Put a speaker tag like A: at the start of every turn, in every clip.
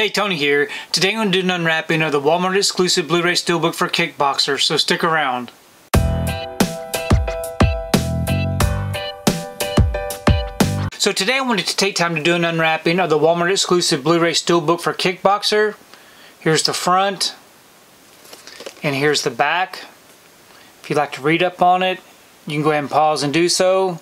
A: Hey, Tony here. Today I'm going to do an unwrapping of the Walmart exclusive Blu-ray Steelbook for Kickboxer, so stick around. So today I wanted to take time to do an unwrapping of the Walmart exclusive Blu-ray Steelbook for Kickboxer. Here's the front, and here's the back. If you'd like to read up on it, you can go ahead and pause and do so.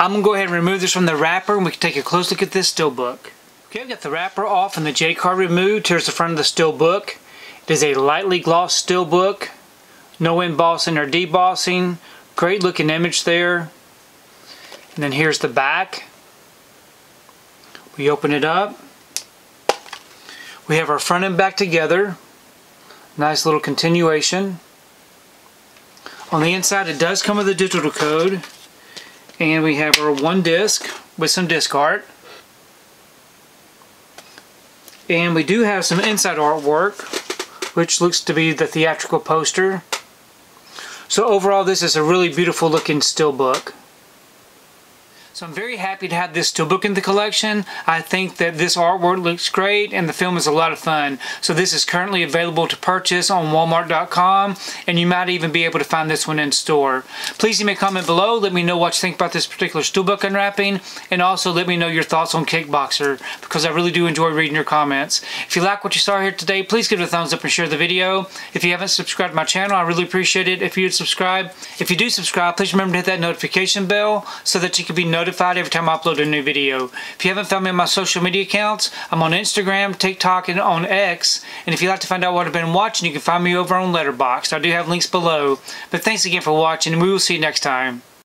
A: I'm going to go ahead and remove this from the wrapper and we can take a close look at this still steelbook. Okay, I've got the wrapper off and the J card removed. Here's the front of the still steelbook. It is a lightly glossed still steelbook. No embossing or debossing. Great looking image there. And then here's the back. We open it up. We have our front and back together. Nice little continuation. On the inside it does come with a digital code. And we have our one disc with some disc art. And we do have some inside artwork, which looks to be the theatrical poster. So overall, this is a really beautiful looking steelbook. So I'm very happy to have this steelbook in the collection. I think that this artwork looks great and the film is a lot of fun. So this is currently available to purchase on walmart.com and you might even be able to find this one in store. Please leave me a comment below. Let me know what you think about this particular steelbook unwrapping and also let me know your thoughts on Kickboxer because I really do enjoy reading your comments. If you like what you saw here today, please give it a thumbs up and share the video. If you haven't subscribed to my channel, I really appreciate it if you'd subscribe. If you do subscribe, please remember to hit that notification bell so that you can be notified notified every time I upload a new video. If you haven't found me on my social media accounts, I'm on Instagram, TikTok, and on X. And if you'd like to find out what I've been watching, you can find me over on Letterboxd. I do have links below. But thanks again for watching, and we will see you next time.